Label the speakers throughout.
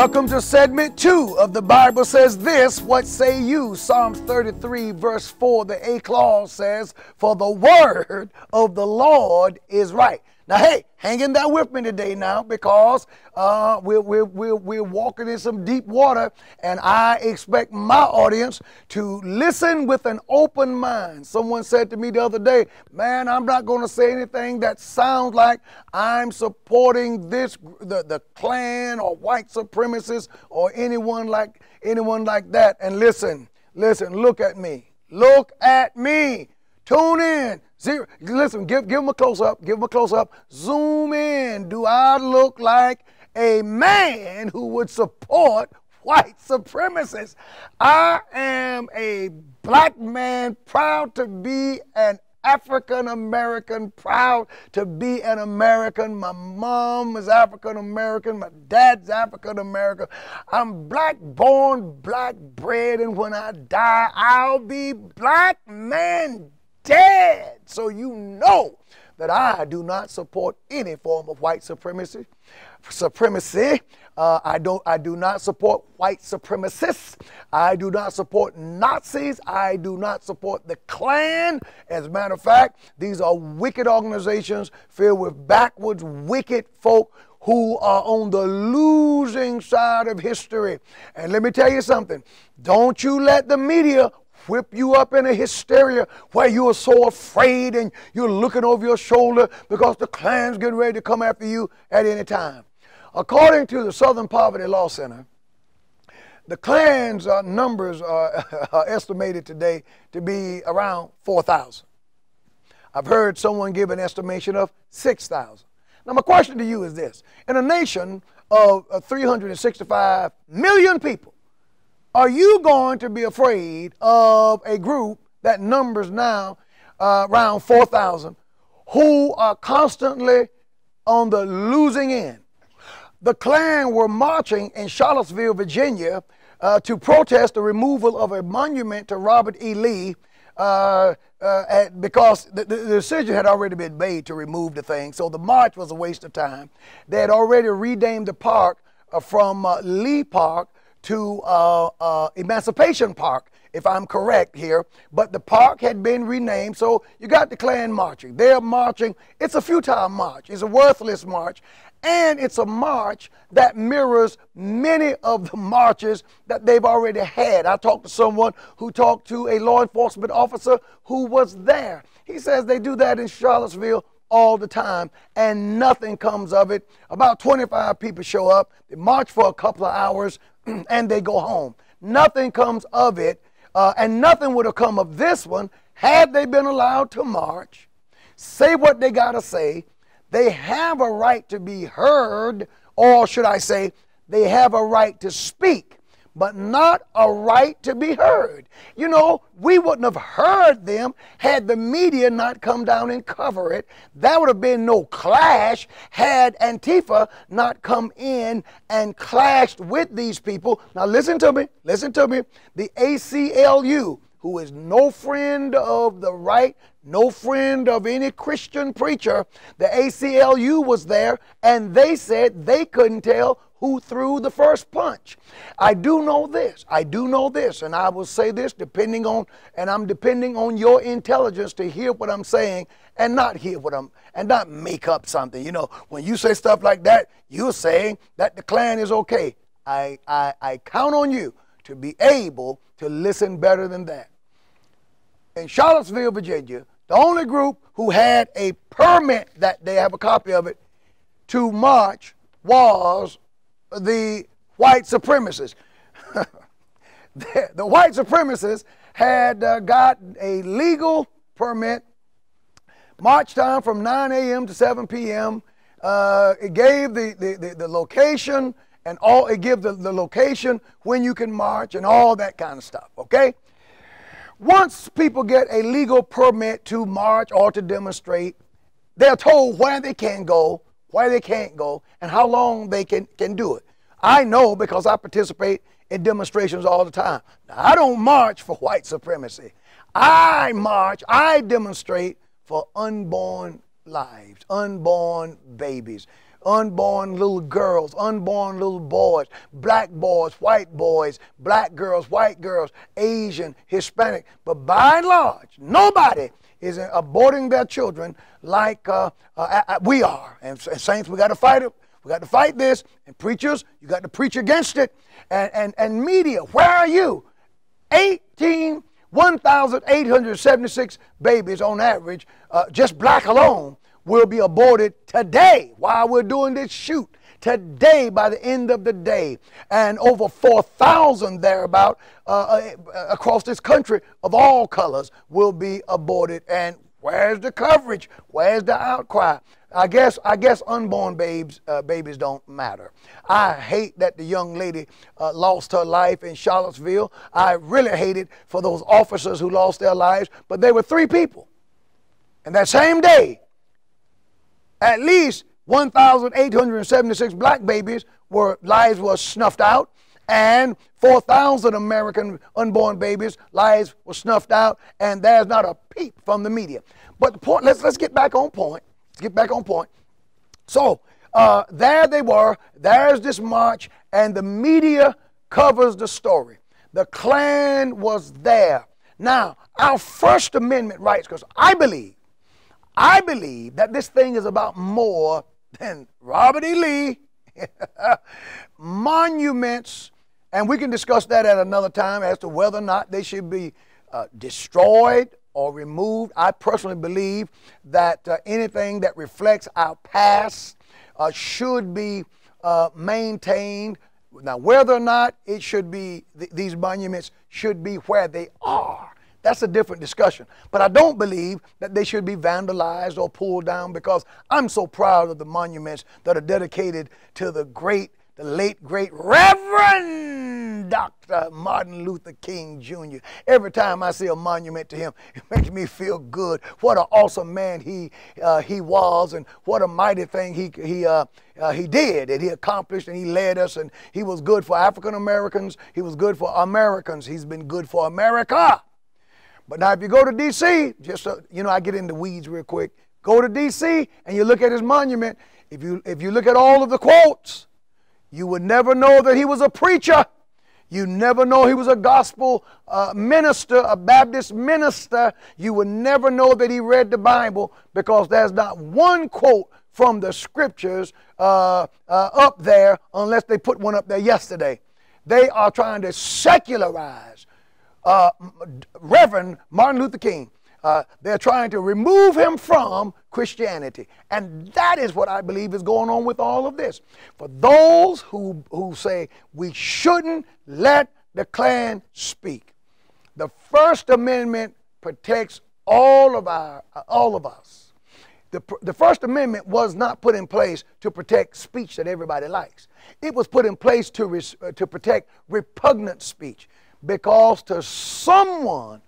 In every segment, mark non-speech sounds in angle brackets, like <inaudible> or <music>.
Speaker 1: Welcome to segment two of the Bible says this, what say you? Psalms 33 verse 4, the A clause says, for the word of the Lord is right. Now, hey, hang in there with me today now because uh, we're, we're, we're, we're walking in some deep water, and I expect my audience to listen with an open mind. Someone said to me the other day, Man, I'm not going to say anything that sounds like I'm supporting this, the, the Klan or white supremacists or anyone like, anyone like that. And listen, listen, look at me. Look at me. Tune in. Zero. Listen, give, give them a close up. Give them a close up. Zoom in. Do I look like a man who would support white supremacists? I am a black man proud to be an African American, proud to be an American. My mom is African American, my dad's African American. I'm black born, black bred, and when I die, I'll be black man. So you know that I do not support any form of white supremacy. Supremacy. Uh, I don't. I do not support white supremacists. I do not support Nazis. I do not support the Klan. As a matter of fact, these are wicked organizations filled with backwards, wicked folk who are on the losing side of history. And let me tell you something. Don't you let the media whip you up in a hysteria where you are so afraid and you're looking over your shoulder because the Klan's getting ready to come after you at any time. According to the Southern Poverty Law Center, the Klan's uh, numbers are, <laughs> are estimated today to be around 4,000. I've heard someone give an estimation of 6,000. Now, my question to you is this In a nation of uh, 365 million people, are you going to be afraid of a group that numbers now uh, around 4,000 who are constantly on the losing end? The Klan were marching in Charlottesville, Virginia uh, to protest the removal of a monument to Robert E. Lee uh, uh, at, because the, the, decision had already been made to remove the thing. So the march was a waste of time. They had already renamed the park uh, from uh, Lee Park to uh, uh, Emancipation Park, if I'm correct here. But the park had been renamed, so you got the Klan marching. They're marching. It's a futile march, it's a worthless march. And it's a march that mirrors many of the marches that they've already had. I talked to someone who talked to a law enforcement officer who was there. He says they do that in Charlottesville all the time and nothing comes of it. About 25 people show up, they march for a couple of hours, <clears throat> and they go home. Nothing comes of it, uh, and nothing would have come of this one had they been allowed to march, say what they got to say. They have a right to be heard, or should I say, they have a right to speak but not a right to be heard. You know, we wouldn't have heard them had the media not come down and cover it. There would have been no clash had Antifa not come in and clashed with these people. Now, listen to me, listen to me. The ACLU, who is no friend of the right, no friend of any Christian preacher, the ACLU was there and they said they couldn't tell who threw the first punch. I do know this. I do know this, and I will say this depending on, and I'm depending on your intelligence to hear what I'm saying and not hear what I'm, and not make up something. You know, when you say stuff like that, you're saying that the Klan is okay. I, I, I count on you to be able to listen better than that. In Charlottesville, Virginia, the only group who had a permit that they have a copy of it to march was the white supremacists. <laughs> the, the, white supremacists had uh, got a legal permit, march time from 9 a.m. to 7 p.m. Uh, it gave the, the, the, the, location and all, it gave the, the location when you can march and all that kind of stuff, okay? Once people get a legal permit to march or to demonstrate, they're told where they can go, where they can't go, and how long they can, can do it. I know because I participate in demonstrations all the time. Now, I don't march for white supremacy. I march, I demonstrate for unborn lives, unborn babies. Unborn little girls, unborn little boys, black boys, white boys, black girls, white girls, Asian, Hispanic. But by and large, nobody is aborting their children like uh, uh, we are. And, and saints, we got to fight it. We got to fight this. And preachers, you got to preach against it. And, and, and media, where are you? 18, 1,876 babies on average, uh, just black alone, will be aborted today while we're doing this shoot. Today, by the end of the day, and over 4,000 thereabout uh, uh, across this country of all colors will be aborted. And where's the coverage? Where's the outcry? I guess I guess unborn babes uh, babies don't matter. I hate that the young lady uh, lost her life in Charlottesville. I really hate it for those officers who lost their lives. But they were three people, and that same day, at least 1,876 black babies were lives were snuffed out, and 4,000 American unborn babies lives were snuffed out, and there's not a peep from the media. But the point, let's let's get back on point Let's get back on point. So uh, there they were. There's this march, and the media covers the story. The Klan was there. Now, our First Amendment rights, because I believe, I believe that this thing is about more than Robert E. Lee, <laughs> monuments, and we can discuss that at another time as to whether or not they should be uh, destroyed or removed. I personally believe that uh, anything that reflects our past uh, should be uh, maintained. Now, whether or not it should be, th- these monuments should be where they are, that's a different discussion. But I don't believe that they should be vandalized or pulled down because I'm so proud of the monuments that are dedicated to the great the late, great Reverend Dr. Martin Luther King Jr. Every time I see a monument to him, it makes me feel good. What an awesome man he, uh, he was, and what a mighty thing he, he, uh, uh, he did, and he accomplished, and he led us, and he was good for African Americans. He was good for Americans. He's been good for America. But now, if you go to D.C., just so, you know, I get into weeds real quick. Go to D.C. and you look at his monument. If you if you look at all of the quotes, you would never know that he was a preacher. You never know he was a gospel uh, minister, a Baptist minister. You would never know that he read the Bible because there's not one quote from the scriptures uh, uh, up there unless they put one up there yesterday. They are trying to secularize uh, Reverend Martin Luther King. Uh, they're trying to remove him from Christianity. And that is what I believe is going on with all of this. For those who, who say we shouldn't let the Klan speak, the First Amendment protects all of, our, all of us. The, the First Amendment was not put in place to protect speech that everybody likes. It was put in place to, uh, to protect repugnant speech because to someone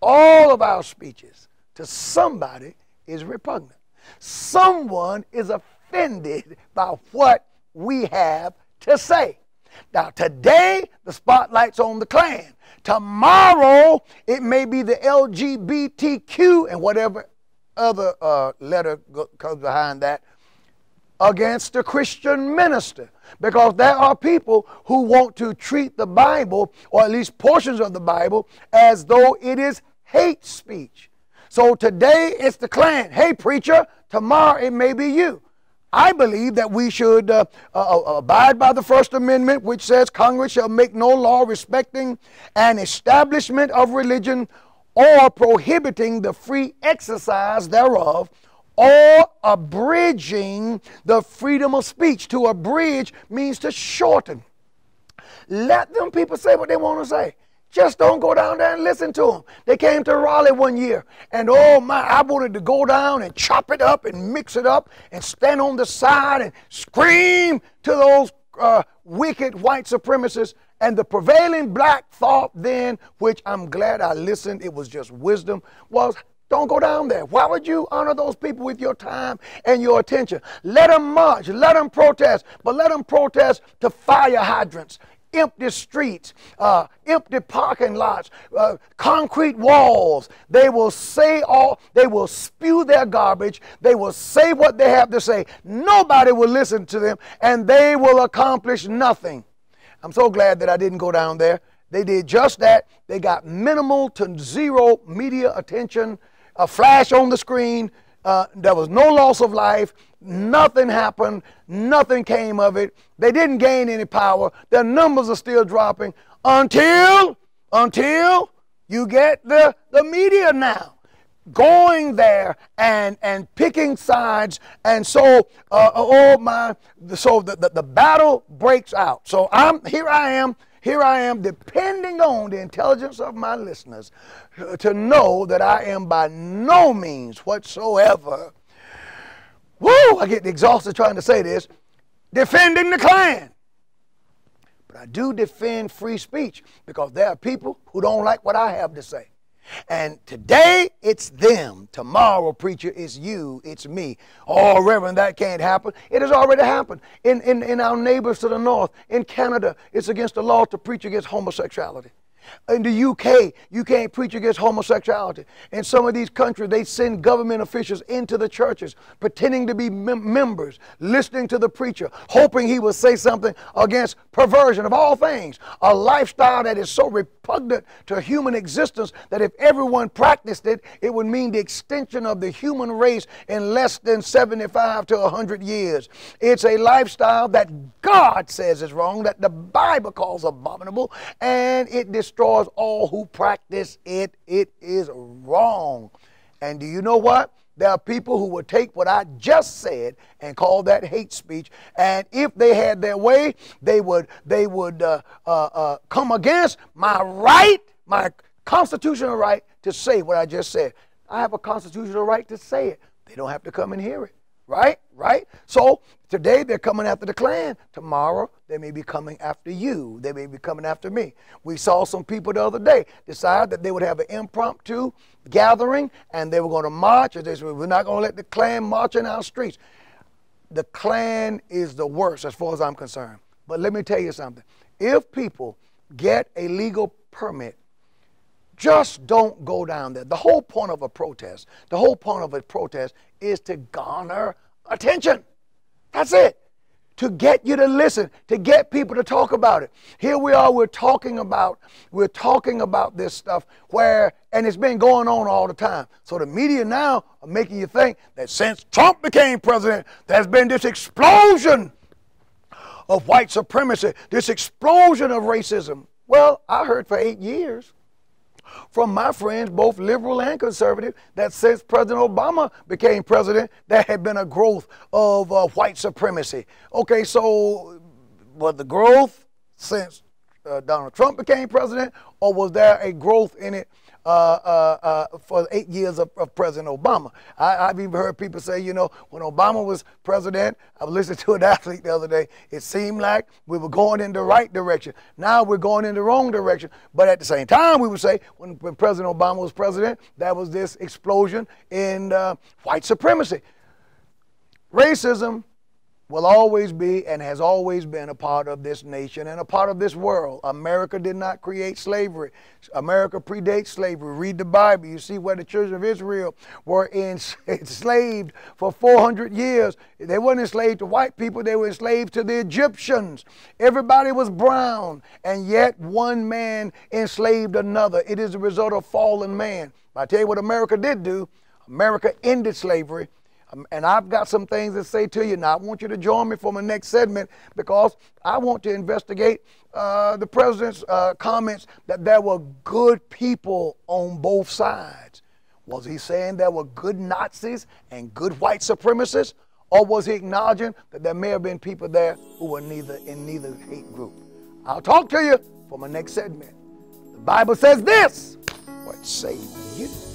Speaker 1: all of our speeches to somebody is repugnant. Someone is offended by what we have to say. Now, today, the spotlight's on the Klan. Tomorrow, it may be the LGBTQ and whatever other uh, letter comes behind that against a Christian minister. Because there are people who want to treat the Bible, or at least portions of the Bible, as though it is hate speech. So today it's the Klan. Hey, preacher, tomorrow it may be you. I believe that we should uh, uh, uh, abide by the First Amendment, which says Congress shall make no law respecting an establishment of religion or prohibiting the free exercise thereof or abridging the freedom of speech. To abridge means to shorten. Let them people say what they want to say. Just don't go down there and listen to them. They came to Raleigh one year, and oh my, I wanted to go down and chop it up and mix it up and stand on the side and scream to those uh, wicked white supremacists. And the prevailing black thought then, which I'm glad I listened, it was just wisdom, was don't go down there. Why would you honor those people with your time and your attention? Let them march, let them protest, but let them protest to fire hydrants empty streets, uh, empty parking lots, uh, concrete walls. They will say all, they will spew their garbage. They will say what they have to say. Nobody will listen to them, and they will accomplish nothing. I'm so glad that I didn't go down there. They did just that. They got minimal to zero media attention, a flash on the screen. Uh, there was no loss of life. Nothing happened. Nothing came of it. They didn't gain any power. Their numbers are still dropping until, until you get the, the media now going there and and picking sides and so uh, oh my so the, the, the battle breaks out so i'm here i am here i am depending on the intelligence of my listeners to know that i am by no means whatsoever whoo i get exhausted trying to say this defending the Klan. But i do defend free speech because there are people who don't like what i have to say and today it's them. Tomorrow, preacher, it's you, it's me. Oh, Reverend, that can't happen. It has already happened. In, in, in our neighbors to the north, in Canada, it's against the law to preach against homosexuality. In the UK, you can't preach against homosexuality. In some of these countries, they send government officials into the churches, pretending to be mem- members, listening to the preacher, hoping he will say something against perversion of all things. A lifestyle that is so repugnant to human existence that if everyone practiced it, it would mean the extension of the human race in less than 75 to 100 years. It's a lifestyle that God says is wrong, that the Bible calls abominable, and it destroys destroys all who practice it. It is wrong. And do you know what? There are people who would take what I just said and call that hate speech. And if they had their way, they would they would uh, uh, uh, come against my right, my constitutional right to say what I just said. I have a constitutional right to say it. They don't have to come and hear it. Right? Right? So today they're coming after the Klan. Tomorrow they may be coming after you. They may be coming after me. We saw some people the other day decide that they would have an impromptu gathering and they were going to march. And they said, We're not going to let the Klan march in our streets. The Klan is the worst as far as I'm concerned. But let me tell you something. If people get a legal permit just don't go down there. The whole point of a protest, the whole point of a protest is to garner attention. That's it. To get you to listen, to get people to talk about it. Here we are, we're talking about, we're talking about this stuff where, and it's been going on all the time. So the media now are making you think that since Trump became president, there's been this explosion of white supremacy, this explosion of racism. Well, I heard for eight years from my friends, both liberal and conservative, that since President Obama became president, there had been a growth of uh, white supremacy. Okay, so was the growth since uh, Donald Trump became president, or was there a growth in it uh, uh, uh, for eight years of, of President Obama. I, have even heard people say, you know, when Obama was president, I was listening <laughs> to an athlete the other day, it seemed like we were going in the right direction. Now we're going in the wrong direction. But at the same time, we would say when, when President Obama was president, that was this explosion in uh, white supremacy. Racism will always be and has always been a part of this nation and a part of this world. America did not create slavery. America predates slavery. Read the Bible. You see where the children of Israel were enslaved for 400 years. They weren't enslaved to white people, they were enslaved to the Egyptians. Everybody was brown, and yet one man enslaved another. It is a result of fallen man. I tell you what America did do America ended slavery and I've got some things to say to you. Now, I want you to join me for my next segment because I want to investigate uh, the president's uh, comments that there were good people on both sides. Was he saying there were good Nazis and good white supremacists? Or was he acknowledging that there may have been people there who were neither in neither hate group? I'll talk to you for my next segment. The Bible says this. What say you?